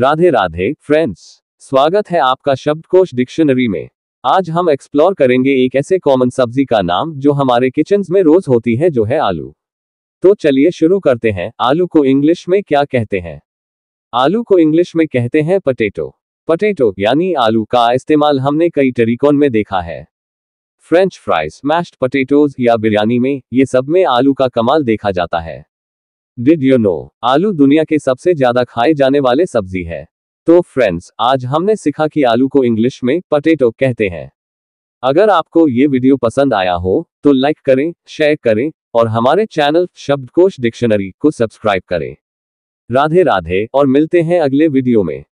Radhe Radhe friends स्वागत है आपका शब्दकोश डिक्शनरी में। आज हम एक्सप्लोर करेंगे एक ऐसे कॉमन सब्ज़ी का नाम जो हमारे किचन में रोज होती है, जो है आलू। तो चलिए शुरू करते हैं। आलू को इंग्लिश में क्या कहते हैं? आलू को इंग्लिश में कहते हैं पटेटो पटेटो यानी आलू का इस्तेमाल हमने कई तरीकों में देखा है। फ्रेंच फ्राइज मैश्ड पटेटोज या बिरयानी में, ये सब में आलू का कमाल देखा जाता है। डिड यू नो आलू दुनिया के सबसे ज़्यादा खाए जाने वाले सब्ज़ी है। तो फ्रेंड्स आज हमने सीखा कि आलू को इंग्लिश में पटेटो कहते हैं। अगर आपको ये वीडियो पसंद आया हो तो लाइक करें शेयर करें, और हमारे चैनल शब्दकोश डिक्शनरी को सब्सक्राइब करें। राधे राधे, और मिलते हैं अगले वीडियो में।